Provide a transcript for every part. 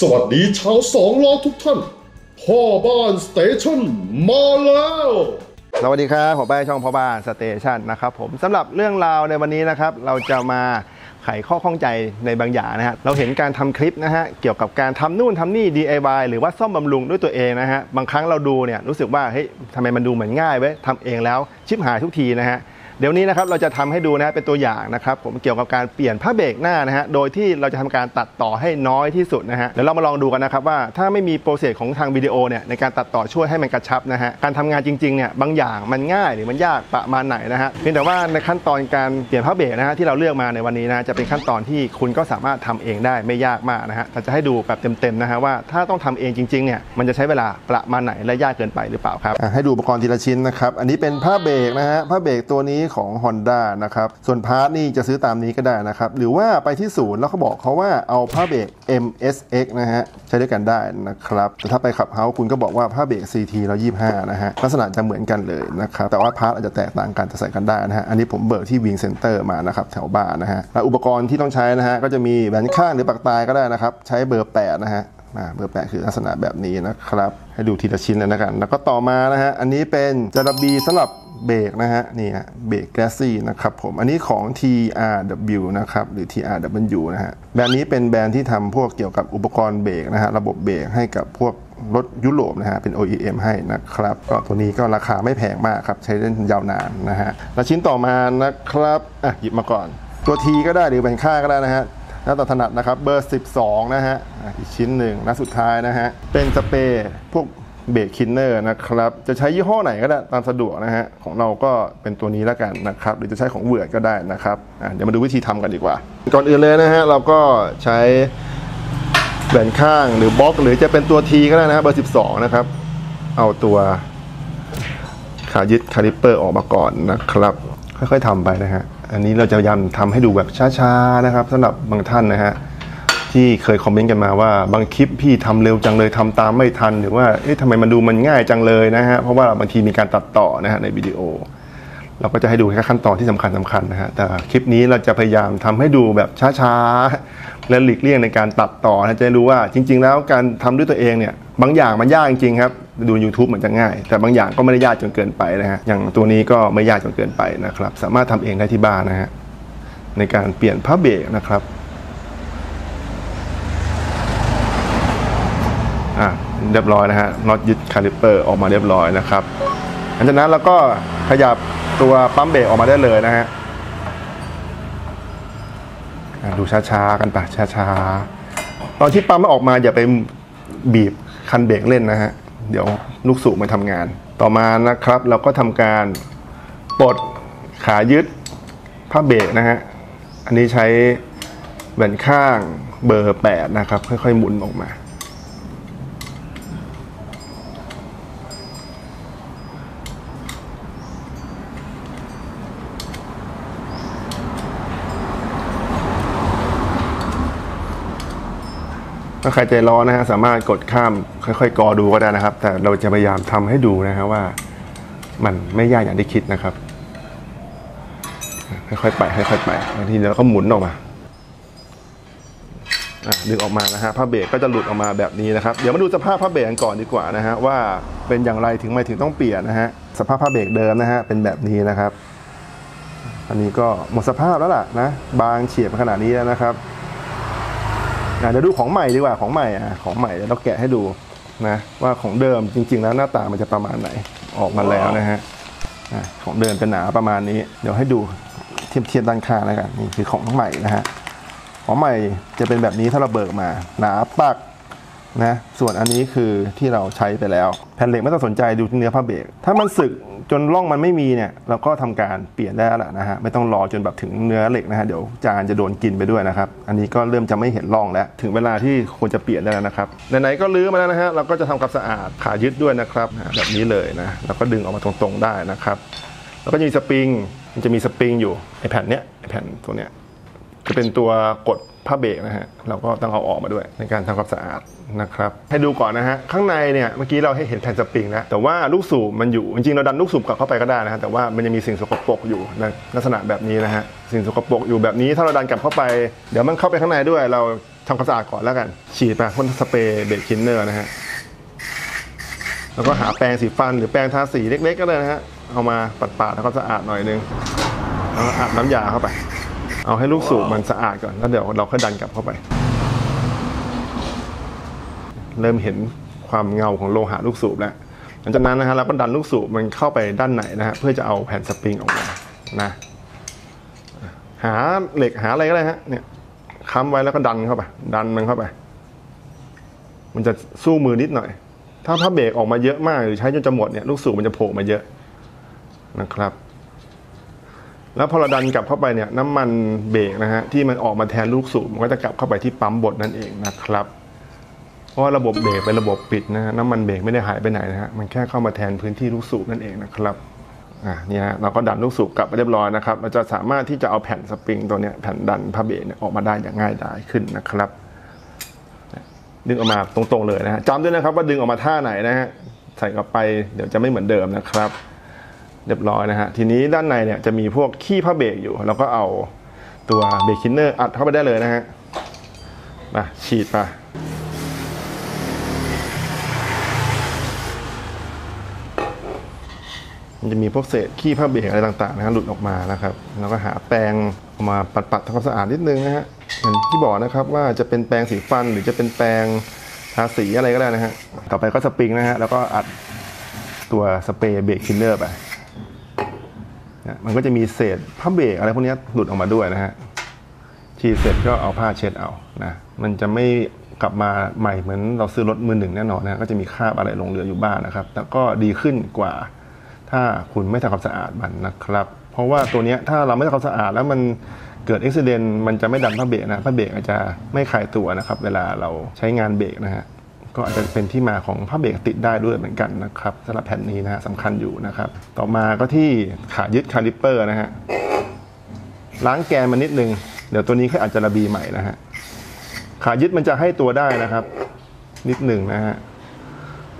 สวัสดีชาวสองล้อทุกท่าน พ่อบ้าน Station มาแล้ว สวัสดีครับผมไปช่องพ่อบ้าน Station นะครับผมสำหรับเรื่องราวในวันนี้นะครับ เราจะมาไขข้อข้องใจในบางอย่างนะฮะ เราเห็นการทำคลิปนะฮะ เกี่ยวกับการทำนู่นทำนี่ DIY หรือว่าซ่อมบำรุงด้วยตัวเองนะฮะ บางครั้งเราดูเนี่ยรู้สึกว่าเฮ้ยทำไมมันดูเหมือนง่ายเว้ยทำเองแล้วชิบหายทุกทีนะฮะ เดี๋ยวนี้นะครับเราจะทำให้ดูนะฮะเป็นตัวอย่างนะครับผมเกี่ยวกับการเปลี่ยนผ้าเบรกหน้านะฮะโดยที่เราจะทำการตัดต่อให้น้อยที่สุดนะฮะเดี๋ยวเรามาลองดูกันนะครับว่าถ้าไม่มี process ของทางวิดีโอเนี่ยในการตัดต่อช่วยให้มันกระชับนะฮะการทำงานจริงๆเนี่ยบางอย่างมันง่ายหรือมันยากประมาณไหนนะฮะเพียงแต่ว่าในขั้นตอนการเปลี่ยนผ้าเบรกนะฮะที่เราเลือกมาในวันนี้นะจะเป็นขั้นตอนที่คุณก็สามารถทำเองได้ไม่ยากมากนะฮะแต่จะให้ดูแบบเต็มๆนะฮะว่าถ้าต้องทำเองจริงๆเนี่ยมันจะใช้เวลาประมาณไหนและยากเกินไปหรือเปล่าครับให้ดูอุปกรณ์ทีละชิ้นนะครับอันนี้เป็นผ้าเบรกนะฮะผ้าเบรกตัวนี้ของ Honda นะครับ ส่วน part นี่จะซื้อตามนี้ก็ได้นะครับ หรือว่าไปที่ศูนย์แล้วเขาบอกเขาว่าเอาผ้าเบรก MSX นะฮะ ใช้ด้วยกันได้นะครับ แต่ถ้าไป Cub House คุณก็บอกว่าผ้าเบรก CT125 นะฮะ ลักษณะจะเหมือนกันเลยนะครับ แต่ว่า part อาจจะแตกต่างกันจะใส่กันได้นะฮะ อันนี้ผมเบิกที่ Wing Center มานะครับแถวบ้านนะฮะและอุปกรณ์ที่ต้องใช้นะฮะก็จะมีแหวนข้างหรือปากตายก็ได้นะครับใช้เบอร์ 8 นะฮะเบอร์แปดคือลักษณะแบบนี้นะครับ ให้ดูทีละชิ้นเลยนะกัน แล้วก็ต่อมานะฮะ อันนี้เป็นจระบีสำหรับ เบรกนะฮะนี่ฮะเบรกแกลซี่นะครับผมอันนี้ของ TRW นะครับหรือ TRW นะฮะแบรนด์นี้เป็นแบรนด์ที่ทำพวกเกี่ยวกับอุปกรณ์เบรกนะฮะระบบเบรกให้กับพวกรถยุโรปนะฮะเป็น OEM ให้นะครับก็ตัวนี้ก็ราคาไม่แพงมากครับใช้ได้ยาวนานนะฮะแล้วชิ้นต่อมานะครับอะหยิบมาก่อน ตัว T ก็ได้หรือเป็นค่าก็ได้นะฮะแล้วแต่ถนัดนะครับเบอร์ 12 นะฮะอีกชิ้นหนึ่งและสุดท้ายนะฮะเป็นสเปรย์พวก เบรกคินเนอร์นะครับ จะใช้ยี่ห้อไหนก็ได้ตามสะดวกนะฮะ ของเราก็เป็นตัวนี้แล้วกันนะครับ หรือจะใช้ของ Würth ก็ได้นะครับเดี๋ยวมาดูวิธีทำกันดีกว่า ก่อนอื่นเลยนะฮะ เราก็ใช้แหวนข้างหรือบล็อก หรือจะเป็นตัว T ก็ได้นะฮะเบอร์ 12 นะครับ เอาตัวขายึดคาลิปเปอร์ออกมาก่อนนะครับ ค่อยๆทำไปนะฮะ อันนี้เราจะพยายามทำให้ดูแบบช้าๆนะครับสำหรับบางท่านนะฮะ ที่เคยคอมเมนต์กันมาว่าบางคลิปพี่ทำเร็วจังเลยทำตามไม่ทัน หรือว่าเอ๊ะทำไมมันดูมันง่ายจังเลยนะฮะเพราะว่าบางทีมีการตัดต่อนะฮะในวิดีโอ เราก็จะให้ดูแค่ขั้นตอนที่สำคัญสำคัญนะฮะแต่คลิปนี้เราจะพยายามทำให้ดูแบบช้าๆและหลีกเลี่ยงในการตัดต่อนะจะได้รู้ว่าจริง ๆ แล้วการทำด้วยตัวเองเนี่ยบางอย่างมันยากจริงๆครับดู YouTube เหมือนจะง่าย แต่บางอย่างก็ไม่ได้ยากจนเกินไปนะฮะอย่างตัวนี้ก็ไม่ยากจนเกินไปนะครับ สามารถทำเองได้ที่บ้านนะฮะในการเปลี่ยนผ้าเบรกนะครับ อะเรียบร้อยนะฮะน็อตยึดคาลิปเปอร์ออกมาเรียบร้อยนะครับหลังจากนั้นเราก็ขยับตัวปั๊มเบรกออกมาได้เลยนะฮะอะดูช้าๆกันไปช้าๆตอนที่ปั๊มออกมาอย่าไปบีบคันเบรกเล่นนะฮะเดี๋ยวลูกสูบมาทำงาน ต่อมานะครับ เราก็ทำการปลดขายึดผ้าเบรกนะฮะอันนี้ใช้แหวนข้างเบอร์ 8 นะครับ ค่อยๆหมุนออกมา ใครใจร้อนนะฮะสามารถกดข้ามค่อยๆ กอดูก็ได้นะครับ แต่เราจะพยายามทำให้ดูนะฮะว่า มันไม่ยากอย่างที่คิดนะครับ ค่อยๆไปค่อยๆไปบางทีเราก็หมุนออกมาดึงออกมานะฮะผ้าเบรกก็จะหลุดออกมาแบบนี้นะครับ เดี๋ยวมาดูสภาพผ้าเบรกก่อนดีกว่านะฮะว่าเป็นอย่างไรถึงไม่ถึงต้องเปลี่ยนนะฮะสภาพผ้าเบรกเดิมนะฮะเป็นแบบนี้นะครับ อันนี้ก็หมดสภาพแล้วล่ะนะบางเฉียบขนาดนี้แล้วนะครับ เดี๋ยวดูของใหม่ดีกว่าของใหม่อะของใหม่เดี๋ยวเราแกะให้ดูนะว่าของเดิมจริง ๆ แล้วหน้าตามันจะประมาณไหนออกมาแล้วนะฮะของเดิมจะหนาประมาณนี้ เดี๋ยวให้ดูเทียบเทียบด้านข้างแล้วกันนี่คือของใหม่นะฮะของใหม่จะเป็นแบบนี้ถ้าเราเบิกมา หนาปัก นะส่วนอันนี้คือที่เราใช้ไปแล้ว แผ่นเหล็กไม่ต้องสนใจดูที่เนื้อผ้าเบรกถ้ามันสึกจนร่องมันไม่มีเนี่ยเราก็ทำการเปลี่ยนได้แล้วล่ะนะฮะไม่ต้องรอจนแบบถึงเนื้อเหล็กนะฮะเดี๋ยวจานจะโดนกินไปด้วยนะครับ อันนี้ก็เริ่มจะไม่เห็นร่องแล้ว ถึงเวลาที่ควรจะเปลี่ยนได้แล้วนะครับไหนๆก็ลื้อมาแล้วนะฮะเราก็จะทำความสะอาดขายึดด้วยนะครับแบบนี้เลยนะแล้วก็ดึงออกมาตรงๆได้นะครับ แล้วก็มีสปริงมันจะมีสปริงอยู่ไอแผ่นเนี้ยไอแผ่นตัวเนี้ยจะเป็นตัวกด ผ้าเบรกนะฮะเราก็ต้องเอาออกมาด้วยในการทำความสะอาดนะครับให้ดูก่อนนะฮะข้างในเนี่ยเมื่อกี้เราให้เห็นแผ่นสปริงแล้วแต่ว่าลูกสูบมันอยู่จริงๆเราดันลูกสูบกลับเข้าไปก็ได้นะฮะแต่ว่ามันยังมีสิ่งสกปรกอยู่ในลักษณะแบบนี้นะฮะสิ่งสกปรกอยู่แบบนี้ถ้าเราดันกลับเข้าไป เดี๋ยวมันเข้าไปข้างในด้วยเราทำความสะอาดก่อนแล้วกัน ฉีดไปพ่นสเปรย์ brake cleaner นะฮะแล้วก็หาแปรงสีฟันหรือแปรงทาสีเล็ก ๆ ก็ได้นะฮะเอามาปัดๆแล้วก็สะอาดหน่อยนึงแล้วก็อัดน้ำยาเข้าไป เอาให้ลูกสูบมันสะอาดก่อนแล้วเดี๋ยวเราค่อยดันกลับเข้าไป เริ่มเห็นความเงาของโลหะลูกสูบแล้วหลังจากนั้นนะฮะเราก็ดันลูกสูบมันเข้าไปด้านไหนนะฮะเพื่อจะเอาแผ่นสปริงออกมานะหาเหล็กหาอะไรก็ได้ฮะเนี่ยค้ำไว้แล้วก็ดันเข้าไป ดันมันเข้าไป มันจะสู้มือนิดหน่อย ถ้าถ้าเบรกออกมาเยอะมากหรือใช้จนจะหมดเนี่ยลูกสูบมันจะโผล่มาเยอะนะครับ แล้วพอเราดันกลับเข้าไปเนี่ยน้ำมันเบรกนะฮะที่มันออกมาแทนลูกสูบมันก็จะกลับเข้าไปที่ปั๊มบดนั่นเองนะครับ เพราะว่าระบบเบรกเป็นระบบปิดนะฮะน้ำมันเบรกไม่ได้หายไปไหนนะฮะมันแค่เข้ามาแทนพื้นที่ลูกสูบนั่นเองนะครับอ่าเนี่ยเราก็ดันลูกสูบกลับไปเรียบร้อยนะครับเราจะสามารถที่จะเอาแผ่นสปริงตัวเนี้ยแผ่นดันผ้าเบรกเนี่ยออกมาได้อย่างง่ายดายขึ้นนะครับ ดึงออกมาตรงๆเลยนะฮะจำด้วยนะครับว่าดึงออกมาท่าไหนนะฮะใส่กลับไปเดี๋ยวจะไม่เหมือนเดิมนะครับ เรียบร้อยนะฮะ ทีนี้ด้านในเนี่ยจะมีพวกขี้ผ้าเบรกอยู่ เราก็เอาตัว brake cleaner อัดเข้าไปได้เลยนะฮะมาฉีดไปมันจะมีพวกเศษขี้ผ้าเบรกอะไรต่างๆนะฮะหลุดออกมานะครับ แล้วก็หาแปรงมาปัดๆทำความสะอาดนิดนึงนะฮะอย่างที่บอกนะครับว่าจะเป็นแปรงสีฟันหรือจะเป็นแปรงทาสีอะไรก็ได้นะฮะ ต่อไปก็สปริงนะฮะ แล้วก็อัดตัวสเปรย์เบรกคินเนอร์ไป มันก็จะมีเศษผ้าเบรกอะไรพวกนี้หลุดออกมาด้วยนะฮะฉีดเสร็จก็เอาผ้าเช็ดเอานะมันจะไม่กลับมาใหม่เหมือนเราซื้อรถมือหนึ่งแน่นอนนะก็จะมีคราบอะไรลงเหลืออยู่บ้างนะครับ แต่ก็ดีขึ้นกว่า ถ้าคุณไม่ทำความสะอาดมันนะครับ เพราะว่าตัวนี้ถ้าเราไม่ทำความสะอาดแล้วมันเกิดอุบิเหตุมันจะไม่ดันผ้าเบรกนะผ้าเบรกอาจจะไม่คลายตัวนะครับ เวลาเราใช้งานเบรกนะฮะ ก็อาจจะเป็นที่มาของผ้าเบรกติดได้ด้วยเหมือนกันนะครับสำหรับแผ่นนี้นะฮะสำคัญอยู่นะครับ ต่อมาก็ที่ขายึดคาลิปเปอร์นะฮะล้างแกนมันนิดนึง เดี๋ยวตัวนี้ก็อาจจะระบีใหม่นะฮะขายึดมันจะให้ตัวได้นะครับ นิดหนึ่งนะฮะ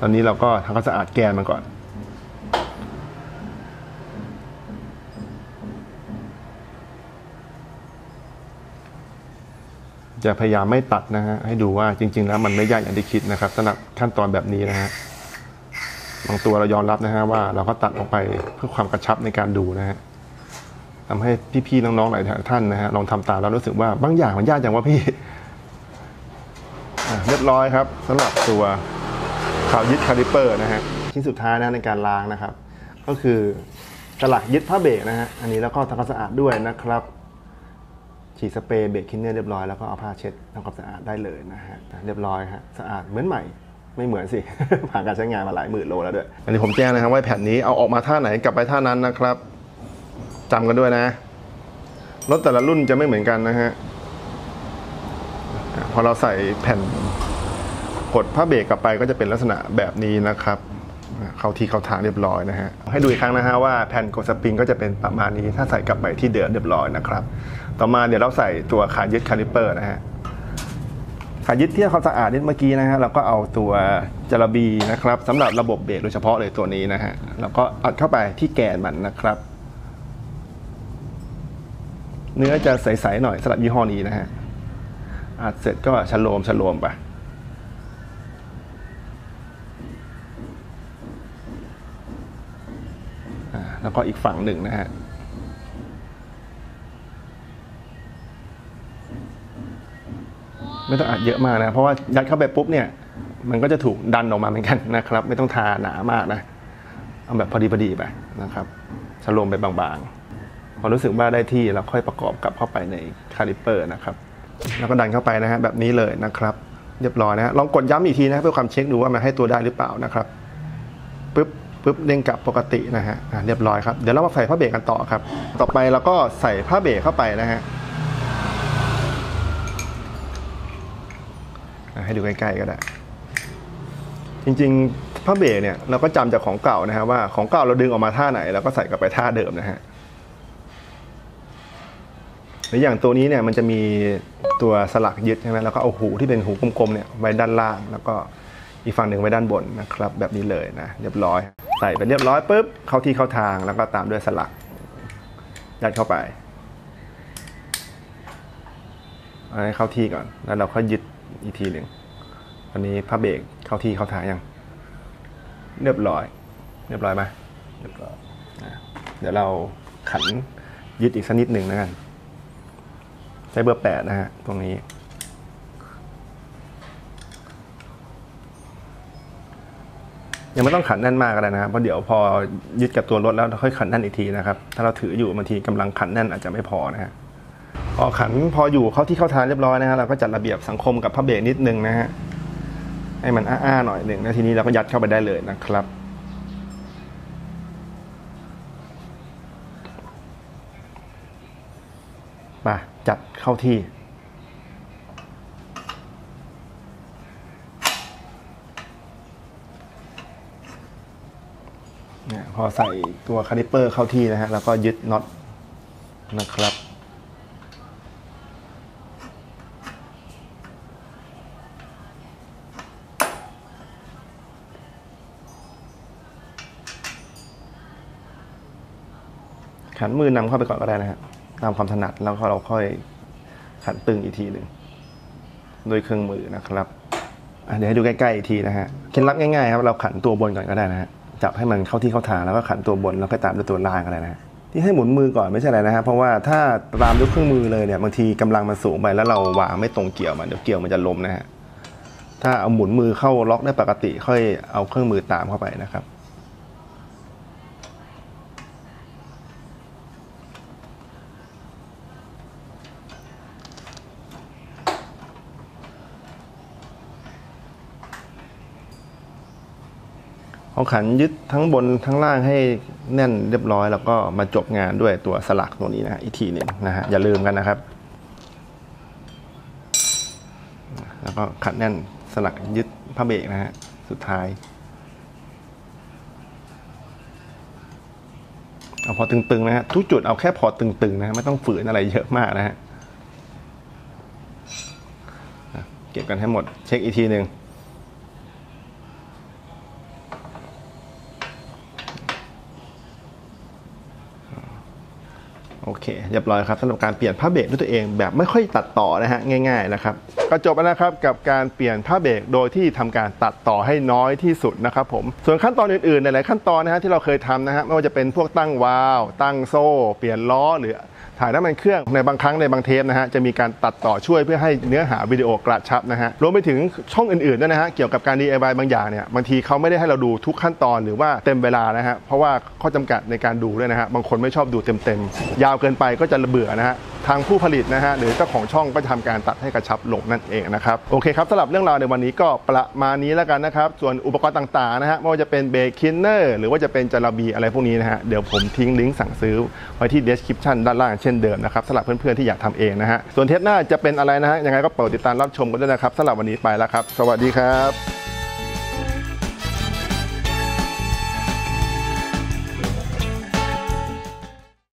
ตอนนี้เราก็ทำความสะอาดแกนมันก่อน จะพยายามไม่ตัดนะฮะให้ดูว่าจริง ๆ แล้วมันไม่ยากอย่างที่คิดนะครับสำหรับขั้นตอนแบบนี้นะฮะบางตัวเรายอมรับนะฮะว่าเราก็ตัดออกไปเพื่อความกระชับในการดูนะฮะทำให้พี่ๆน้องๆหลายท่านนะฮะลองทำตามแล้วรู้สึกว่าบางอย่างมันยากอย่างว่าพี่เรียบร้อยครับสำหรับตัวขายึดคาลิเปอร์นะฮะชิ้นสุดท้ายนะในการล้างนะครับ ก็คือสลักยึดผ้าเบรกนะฮะอันนี้แล้วก็ทำความสะอาดด้วยนะครับ ฉีดสเปรย์ brake cleaner เรียบร้อยแล้วก็เอาผ้าเช็ดทำความสะอาดได้เลยนะฮะเรียบร้อยฮะสะอาดเหมือนใหม่ไม่เหมือนสิ ผ่านการใช้งานมาหลายหมื่นโลแล้วด้วย อันนี้ผมแจ้งนะครับว่าแผ่นนี้เอาออกมาท่าไหนกลับไปท่านั้นนะครับจำกันด้วยนะ รถแต่ละรุ่นจะไม่เหมือนกันนะฮะ พอเราใส่แผ่นกดผ้าเบรกกลับไปก็จะเป็นลักษณะแบบนี้นะครับ เข้าที่เข้าทางเรียบร้อยนะฮะให้ดูอีกครั้งนะฮะว่าแผ่นกดสปริงก็จะเป็นประมาณนี้ถ้าใส่กลับไปที่เดิมเรียบร้อยนะครับต่อมาเดี๋ยวเราใส่ตัวขายึดคาลิปเปอร์นะฮะขายึดทำความสะอาดนิดเมื่อกี้นะฮะเราก็เอาตัวจาระบีนะครับสำหรับระบบเบรกโดยเฉพาะเลยตัวนี้นะฮะแล้วก็อัดเข้าไปที่แกนมันนะครับ เนื้อจะใสๆหน่อยสำหรับยี่ห้อนี้นะฮะอัดเสร็จก็ชะโลมชะโลมไป แล้วก็อีกฝั่งหนึ่งนะฮะไม่ต้องอัดเยอะมากนะ เพราะว่ายัดเข้าไปปุ๊บเนี่ย มันก็จะถูกดันออกมาเหมือนกันนะครับ ไม่ต้องทาหนามากนะ เอาแบบพอดีพอดีไปนะครับชะโลมไปบางๆ พอรู้สึกว่าได้ที่เราค่อยประกอบกลับเข้าไปในคาลิปเปอร์นะครับ แล้วก็ดันเข้าไปนะฮะแบบนี้เลยนะครับ เรียบร้อยนะฮะลองกดย้ำอีกทีนะเพื่อความเช็คดูว่ามันให้ตัวได้หรือเปล่านะครับปึ๊บ ปึ๊บเด้งกลับปกตินะฮะะเรียบร้อยครับ เดี๋ยวเรามาใส่ผ้าเบรกกันต่อครับ ต่อไปเราก็ใส่ผ้าเบรกเข้าไปนะฮะให้ดูใกล้ๆก็ได้ จริงๆผ้าเบรกเนี่ยเราก็จำจากของเก่านะฮะว่าของเก่าเราดึงออกมาท่าไหนเราก็ใส่กลับไปท่าเดิมนะฮะหรืออย่างตัวนี้เนี่ยมันจะมีตัวสลักยึดใช่ไหมแล้วก็เอาหูที่เป็นหูกลมๆเนี่ยไว้ด้านล่างแล้วก็ อีกฝั่งหนึ่งไว้ด้านบนนะครับ แบบนี้เลยนะ เรียบร้อย ใส่ไปเรียบร้อยปุ๊บเข้าที่เข้าทางแล้วก็ตามด้วยสลักยัดเข้าไปเอาให้เข้าที่ก่อน แล้วเราค่อยยึดอีกทีหนึ่งตอนนี้ผ้าเบรกเข้าที่เข้าทางยัง เรียบร้อย เรียบร้อยไหมเรียบร้อยเดี๋ยวเราขันยึดอีกสักนิดหนึ่งนะกันใช้เบอร์แปดนะฮะตรงนี้ ยังไม่ต้องขันแน่นมากก็ได้นะครับเพราะเดี๋ยวพอยึดกับตัวรถแล้วค่อยขันแน่นอีกทีนะครับ ถ้าเราถืออยู่บางทีกำลังขันแน่นอาจจะไม่พอนะฮะพอขันพออยู่เข้าที่เข้าทางเรียบร้อยนะฮะเราก็จัดระเบียบสังคมกับพระเบรกนิดนึงนะฮะให้มันอ้าๆหน่อยหนึ่งแล้วทีนี้เราก็ยัดเข้าไปได้เลยนะครับมาจัดเข้าที่ เนี่ยพ อใส่ตัวคาลิปเปอร์เข้าที่นะฮะ แล้วก็ยึดน็อตนะครับ ขันมือนำเข้าไปก่อนก็ได้นะฮะตามความถนัดแล้วก็เราค่อยขันตึงอีกทีหนึ่งโดยเครื่องมือนะครับเดี๋ยวให้ดูใกล้ๆอีกทีนะฮะเคล็ดลับง่ายๆครับเราขันตัวบนก่อนก็ได้นะฮะ จับให้มันเข้าที่เข้าทางแล้วก็ขันตัวบนแล้วก็ตามด้วยตัวล่างก็ได้นะฮะที่ให้หมุนมือก่อนไม่ใช่อะไรนะฮะเพราะว่าถ้าตามด้วยเครื่องมือเลยเนี่ยบางทีกำลังมันสูงไปแล้วเราวางไม่ตรงเกี่ยวมันเดี๋ยวเกี่ยวมันจะล้มนะฮะถ้าเอาหมุนมือเข้าล็อกได้ปกติค่อยเอาเครื่องมือตามเข้าไปนะครับ เอาขันยึดทั้งบนทั้งล่างให้แน่นเรียบร้อย แล้วก็มาจบงานด้วยตัวสลักตัวนี้นะฮะอีกทีหนึ่งนะฮะอย่าลืมกันนะครับ แล้วก็ขัดแน่นสลักยึดผ้าเบรกนะฮะสุดท้ายเอาพอตึงๆนะฮะทุกจุดเอาแค่พอตึงๆนะฮะไม่ต้องฝืนอะไรเยอะมากนะฮะเก็บกันให้หมดเช็คอีกทีหนึ่ง เคเรียบร้อยครับสำหรับการเปลี่ยนผ้าเบรกด้วยตัวเองแบบไม่ค่อยตัดต่อนะฮะง่ายๆนะครับก็จบแล้วนะครับกับการเปลี่ยนผ้าเบรกโดยที่ทำการตัดต่อให้น้อยที่สุดนะครับผมส่วนขั้นตอนอื่นๆหลายๆขั้นตอนนะฮะที่เราเคยทำนะฮะไม่ว่าจะเป็นพวกตั้งวาล์วตั้งโซ่ เปลี่ยนล้อหรือ ถ่ายน้ำมันเครื่องในบางครั้งในบางเทปนะฮะจะมีการตัดต่อช่วยเพื่อให้เนื้อหาวิดีโอกระชับนะฮะรวมไปถึงช่องอื่นๆด้วยนะฮะเกี่ยวกับการ DIY บางอย่างเนี่ยบางทีเขาไม่ได้ให้เราดูทุกขั้นตอนหรือว่าเต็มเวลานะฮะเพราะว่าข้อจำกัดในการดูด้วยนะฮะบางคนไม่ชอบดูเต็มๆยาวเกินไปก็จะเบื่อนะฮะทางผู้ผลิตนะฮะหรือเจ้าของช่องก็จะทำการตัดให้กระชับลงนั่นเองนะครับโอเคครับสำหรับเรื่องราวในวันนี้ก็ประมาณนี้แล้วกันนะครับ ส่วนอุปกรณ์ต่างๆนะฮะไม่ว่าจะเป็น brake cleaner หรือว่าจะเป็นจาระบีอะไรพวกนี้นะฮะเดี๋ยวผมทิ้งลิงก์สั่งซื้อไว้ที่ description ด้านล่างเช่นเดิมนะครับสำหรับเพื่อนๆที่อยากทำเองนะฮะส่วนเทปหน้าจะเป็นอะไรนะฮะยังไงก็โปรดติดตามรับชมกันด้วยนะครับสำหรับวันนี้ไปแล้วครับ สวัสดีครับ